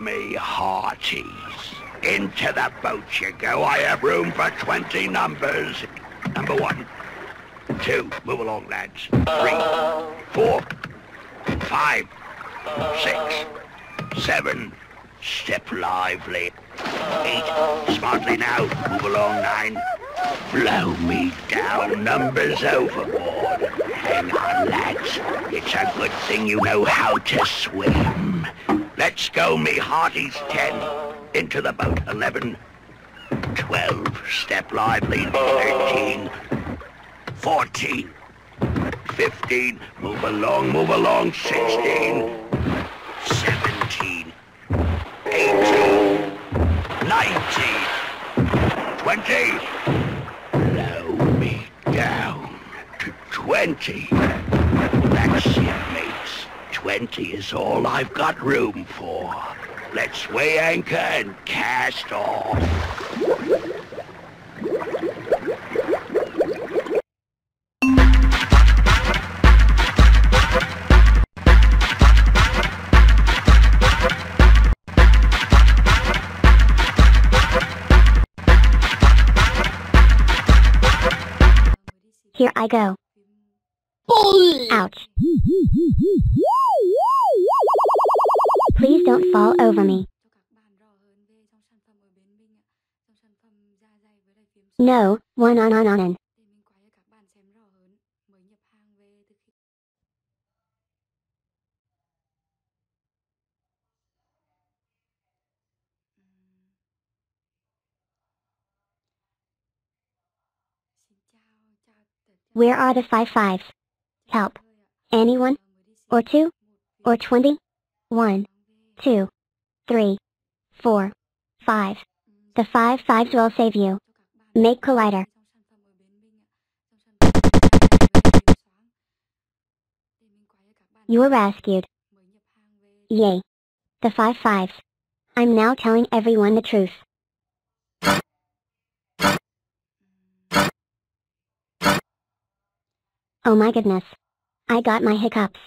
me hearties. Into the boat you go. I have room for 20 numbers. Number one, two, move along, lads. Three, four, five, six, seven, step lively. Eight, smartly now, move along, nine. Blow me down, numbers overboard. Hang on, lads. It's a good thing you know how to swim. Let's go, me hearties, ten. Into the boat, eleven. Twelve, step lively, thirteen. Fourteen. Fifteen, move along, move along, sixteen. Seventeen. Eighteen. Nineteen. Twenty. Blow me down to twenty. That's it, mates. Twenty is all I've got room for. Let's weigh anchor and cast off. Here I go. Ouch. Please don't fall over me. No, one on on on on. Where are the five fives? Help. Anyone? Or two? Or twenty? One, two, three, four, five. The five fives will save you. Make collider. You were rescued. Yay. The five fives. I'm now telling everyone the truth. Oh my goodness. I got my hiccups.